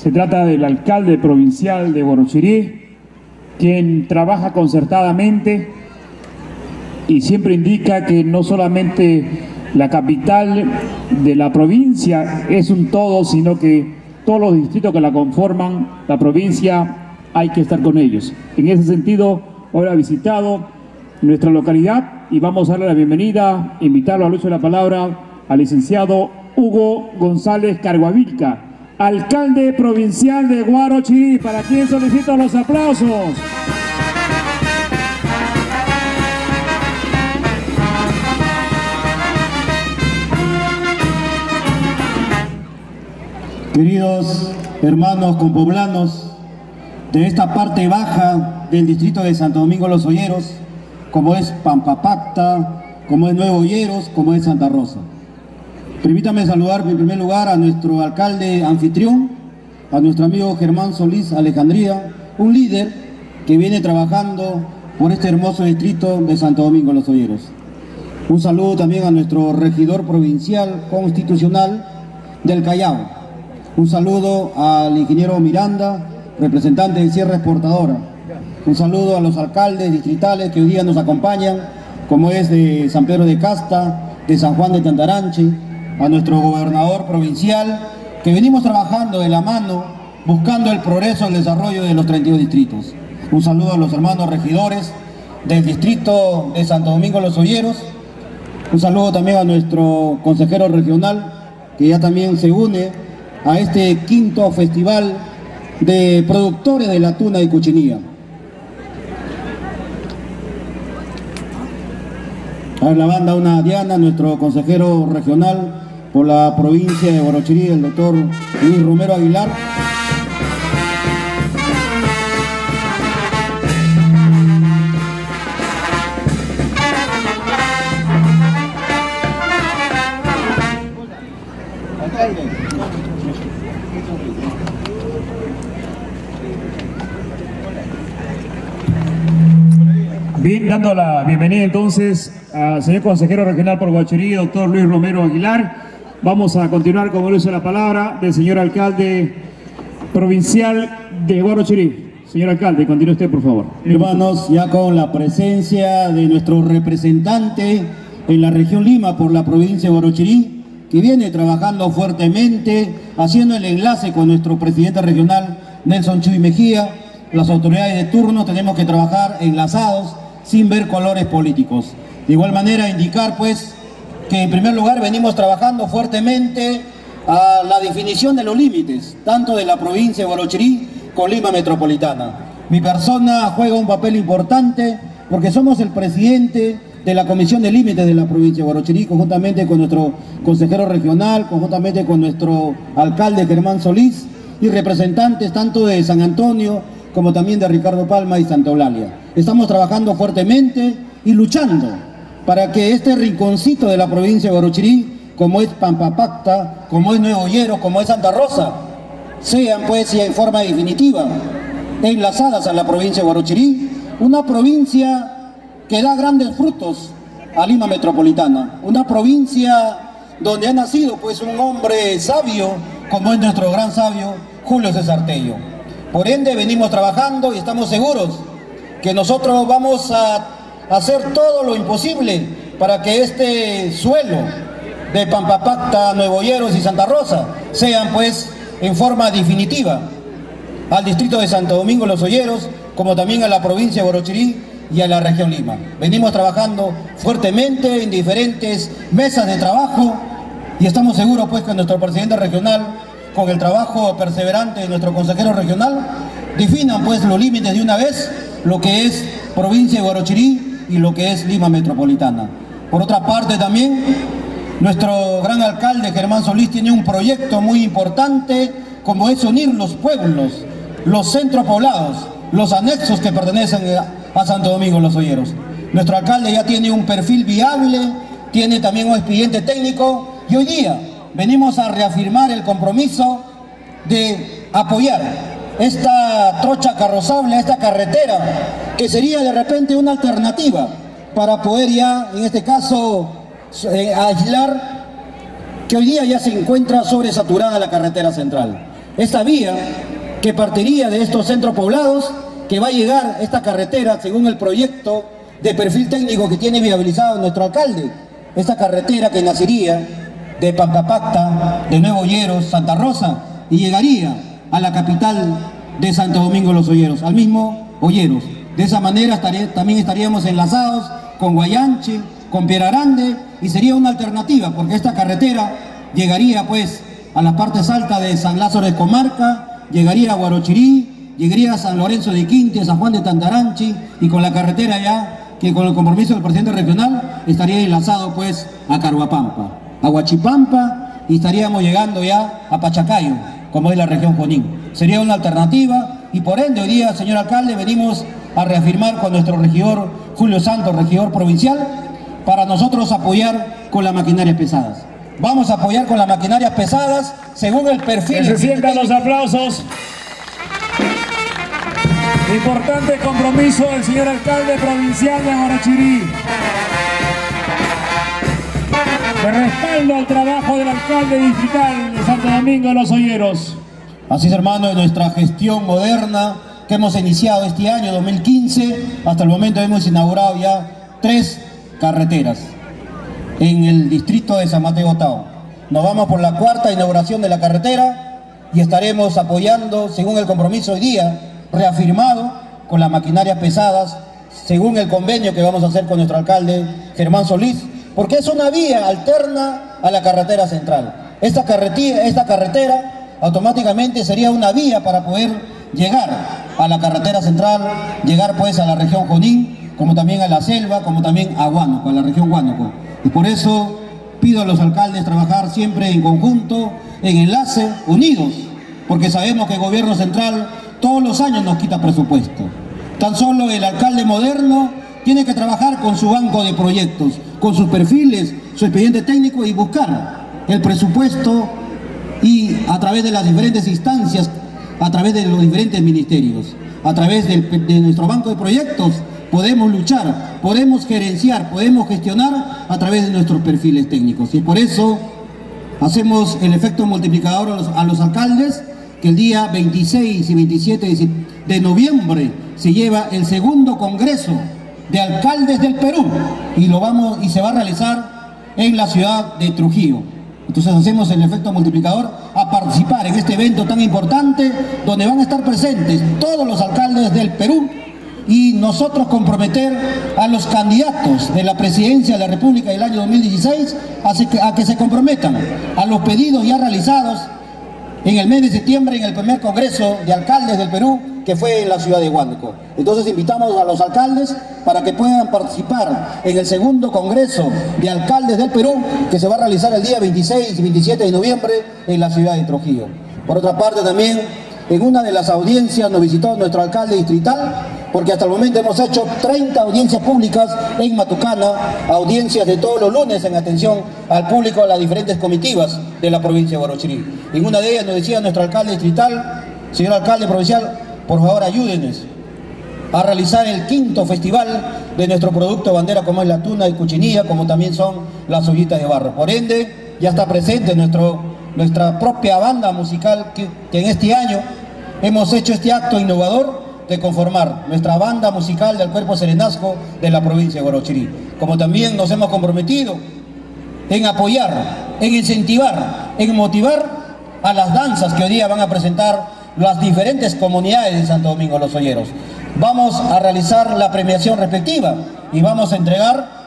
Se trata del alcalde provincial de Borochirí, quien trabaja concertadamente y siempre indica que no solamente la capital de la provincia es un todo, sino que todos los distritos que la conforman, la provincia, hay que estar con ellos. En ese sentido, hoy ha visitado nuestra localidad y vamos a darle la bienvenida, invitarlo al uso de la palabra al licenciado Hugo González Carguavilca, alcalde provincial de Guarochirí, para quien solicito los aplausos. Queridos hermanos compoblanos de esta parte baja del distrito de Santo Domingo Los Olleros, como es Pampapacta, como es Nuevo Olleros, como es Santa Rosa. Permítame saludar en primer lugar a nuestro alcalde anfitrión, a nuestro amigo Germán Solís Alejandría, un líder que viene trabajando por este hermoso distrito de Santo Domingo Los Olleros. Un saludo también a nuestro regidor provincial constitucional del Callao. Un saludo al ingeniero Miranda, representante de Sierra Exportadora. Un saludo a los alcaldes distritales que hoy día nos acompañan, como es de San Pedro de Casta, de San Juan de Tantaranche, a nuestro gobernador provincial, que venimos trabajando de la mano, buscando el progreso el desarrollo de los 32 distritos. Un saludo a los hermanos regidores del distrito de Santo Domingo Los Olleros. Un saludo también a nuestro consejero regional, que ya también se une a este quinto festival de productores de la tuna y cuchinilla. A la banda una Diana, nuestro consejero regional, por la provincia de Borochirí, el doctor Luis Romero Aguilar. Bien, dando la bienvenida entonces al señor consejero regional por Guachirí, doctor Luis Romero Aguilar. Vamos a continuar con el uso de la palabra del señor alcalde provincial de Guarochirí. Señor alcalde, continúe usted, por favor. Hermanos, ya con la presencia de nuestro representante en la región Lima por la provincia de Guarochirí, que viene trabajando fuertemente, haciendo el enlace con nuestro presidente regional, Nelson Chuy Mejía. Las autoridades de turno tenemos que trabajar enlazados sin ver colores políticos. De igual manera, indicar pues que en primer lugar venimos trabajando fuertemente a la definición de los límites, tanto de la provincia de Guarochirí con Lima Metropolitana. Mi persona juega un papel importante porque somos el presidente de la Comisión de Límites de la provincia de Guarochirí, conjuntamente con nuestro consejero regional, conjuntamente con nuestro alcalde Germán Solís y representantes tanto de San Antonio como también de Ricardo Palma y Santa Eulalia. Estamos trabajando fuertemente y luchando para que este rinconcito de la provincia de Guarochirí, como es Pampapacta, como es Nuevo Hierro, como es Santa Rosa, sean pues en forma definitiva enlazadas a la provincia de Guarochirí, una provincia que da grandes frutos a Lima Metropolitana, una provincia donde ha nacido pues un hombre sabio, como es nuestro gran sabio Julio César Tello. Por ende venimos trabajando y estamos seguros que nosotros vamos a hacer todo lo imposible para que este suelo de Pampapacta, Nuevo Hieros y Santa Rosa sean pues en forma definitiva al distrito de Santo Domingo Los Olleros, como también a la provincia de Borochirí y a la región Lima. Venimos trabajando fuertemente en diferentes mesas de trabajo y estamos seguros pues que nuestro presidente regional con el trabajo perseverante de nuestro consejero regional, definan pues los límites de una vez, lo que es provincia de Guarochirí y lo que es Lima Metropolitana. Por otra parte también, nuestro gran alcalde Germán Solís tiene un proyecto muy importante como es unir los pueblos, los centros poblados, los anexos que pertenecen a Santo Domingo Los Olleros. Nuestro alcalde ya tiene un perfil viable, tiene también un expediente técnico y hoy día venimos a reafirmar el compromiso de apoyar esta trocha carrozable, esta carretera, que sería de repente una alternativa para poder ya, en este caso, eh, aislar que hoy día ya se encuentra sobresaturada la carretera central. esta vía que partiría de estos centros poblados, que va a llegar esta carretera según el proyecto de perfil técnico que tiene viabilizado nuestro alcalde. Esta carretera que nacería de Pampapacta, de Nuevo Olleros, Santa Rosa, y llegaría a la capital de Santo Domingo Los Olleros, al mismo Olleros. De esa manera también estaríamos enlazados con Guayanche, con Grande y sería una alternativa porque esta carretera llegaría pues a las partes altas de San Lázaro de Comarca, llegaría a Guarochirí, llegaría a San Lorenzo de Quinte, San Juan de Tantaranchi y con la carretera ya que con el compromiso del presidente regional estaría enlazado pues a Caruapampa, a Huachipampa y estaríamos llegando ya a Pachacayo, como es la región Junín. Sería una alternativa y por ende hoy día, señor alcalde, venimos a reafirmar con nuestro regidor Julio Santos, regidor provincial, para nosotros apoyar con las maquinarias pesadas. Vamos a apoyar con las maquinarias pesadas según el perfil... Que se sientan los aplausos. Importante compromiso del señor alcalde provincial de Guarachirí. De respaldo al trabajo del alcalde distrital de Santo Domingo de los Olleros. Así es, hermano, de nuestra gestión moderna que hemos iniciado este año 2015, hasta el momento hemos inaugurado ya tres carreteras en el distrito de San Mateo Tao. Nos vamos por la cuarta inauguración de la carretera y estaremos apoyando, según el compromiso hoy día, reafirmado con las maquinarias pesadas, según el convenio que vamos a hacer con nuestro alcalde Germán Solís, porque es una vía alterna a la carretera central. Esta carretera, esta carretera automáticamente sería una vía para poder llegar a la carretera central, llegar pues a la región Jonín, como también a la selva, como también a Huánuco, a la región Huánuco. Y por eso pido a los alcaldes trabajar siempre en conjunto, en enlace, unidos, porque sabemos que el gobierno central todos los años nos quita presupuesto. Tan solo el alcalde moderno tiene que trabajar con su banco de proyectos, con sus perfiles, su expediente técnico y buscar el presupuesto y a través de las diferentes instancias, a través de los diferentes ministerios, a través de nuestro banco de proyectos, podemos luchar, podemos gerenciar, podemos gestionar a través de nuestros perfiles técnicos. Y por eso hacemos el efecto multiplicador a los, alcaldes, que el día 26 y 27 de noviembre se lleva el segundo congreso de alcaldes del Perú y lo vamos y se va a realizar en la ciudad de Trujillo. Entonces hacemos el efecto multiplicador a participar en este evento tan importante donde van a estar presentes todos los alcaldes del Perú y nosotros comprometer a los candidatos de la presidencia de la República del año 2016 a que se comprometan a los pedidos ya realizados en el mes de septiembre en el primer Congreso de Alcaldes del Perú que fue en la ciudad de Huánuco. Entonces invitamos a los alcaldes para que puedan participar en el segundo Congreso de Alcaldes del Perú que se va a realizar el día 26 y 27 de noviembre en la ciudad de Trujillo. Por otra parte también en una de las audiencias nos visitó nuestro alcalde distrital, porque hasta el momento hemos hecho 30 audiencias públicas en Matucana, audiencias de todos los lunes en atención al público de las diferentes comitivas de la provincia de Guarochirí. En una de ellas nos decía nuestro alcalde distrital, señor alcalde provincial, por favor ayúdenos a realizar el quinto festival de nuestro producto bandera como es la tuna y cuchinilla, como también son las ollitas de barro. Por ende, ya está presente nuestra propia banda musical que, que en este año hemos hecho este acto innovador de conformar nuestra banda musical del Cuerpo Serenazgo de la provincia de Guarochirí. Como también nos hemos comprometido en apoyar, en incentivar, en motivar a las danzas que hoy día van a presentar las diferentes comunidades de Santo Domingo Los Olleros. Vamos a realizar la premiación respectiva y vamos a entregar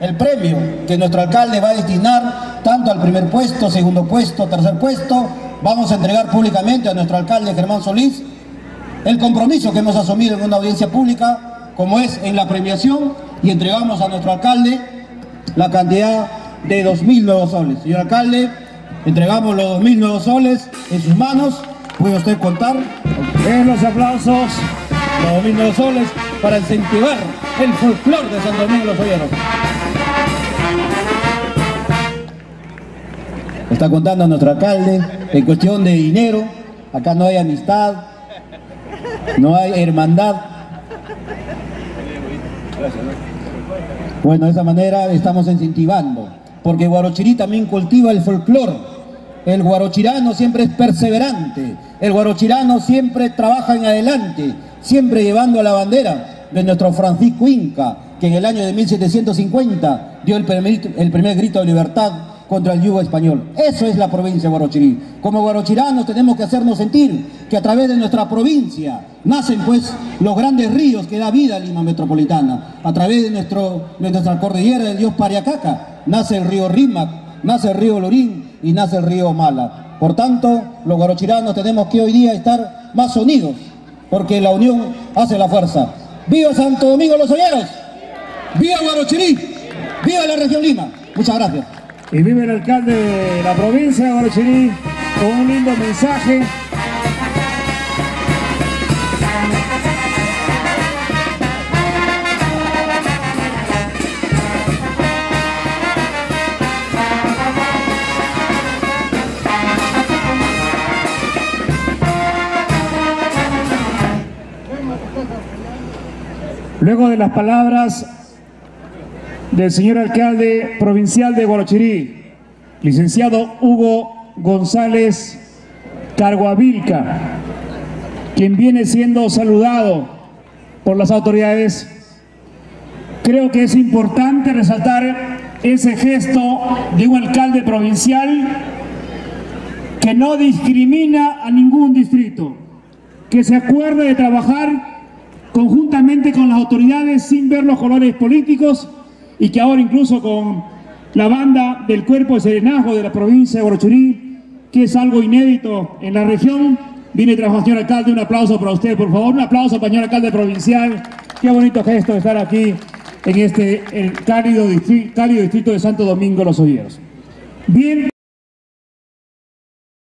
el premio que nuestro alcalde va a destinar tanto al primer puesto, segundo puesto, tercer puesto vamos a entregar públicamente a nuestro alcalde Germán Solís el compromiso que hemos asumido en una audiencia pública, como es en la premiación, y entregamos a nuestro alcalde la cantidad de 2.000 nuevos soles. Señor alcalde, entregamos los 2.000 nuevos soles en sus manos, puede usted contar. En los aplausos. Los 2.000 nuevos soles para incentivar el folclor de San Domingo los Olleros. Está contando nuestro alcalde en cuestión de dinero. Acá no hay amistad, no hay hermandad. Bueno, de esa manera estamos incentivando, porque Guarochirí también cultiva el folclor El guarochirano siempre es perseverante, el guarochirano siempre trabaja en adelante, siempre llevando la bandera de nuestro Francisco Inca, que en el año de 1750 dio el primer, el primer grito de libertad contra el yugo español. Eso es la provincia de Guarochirí. Como guarochiranos tenemos que hacernos sentir que a través de nuestra provincia nacen pues los grandes ríos que da vida a Lima Metropolitana. A través de, nuestro, de nuestra cordillera del dios Pariacaca nace el río Rímac, nace el río Lorín y nace el río Mala. Por tanto, los guarochiranos tenemos que hoy día estar más unidos, porque la unión hace la fuerza. ¡Viva Santo Domingo los Olleros! ¡Viva Guarochirí! ¡Viva la región Lima! Muchas gracias. Y vive el alcalde de la provincia de Guarochirí con un lindo mensaje. Luego de las palabras del señor alcalde provincial de Guarochirí, licenciado Hugo González Carguavilca, quien viene siendo saludado por las autoridades. Creo que es importante resaltar ese gesto de un alcalde provincial que no discrimina a ningún distrito, que se acuerda de trabajar conjuntamente con las autoridades sin ver los colores políticos y que ahora incluso con la banda del cuerpo de serenazgo de la provincia de Guarachurí, que es algo inédito en la región, viene trabajando señor alcalde, un aplauso para usted, por favor, un aplauso para señor alcalde provincial, qué bonito gesto estar aquí en este cálido, cálido distrito de Santo Domingo Los Olleros. Bien.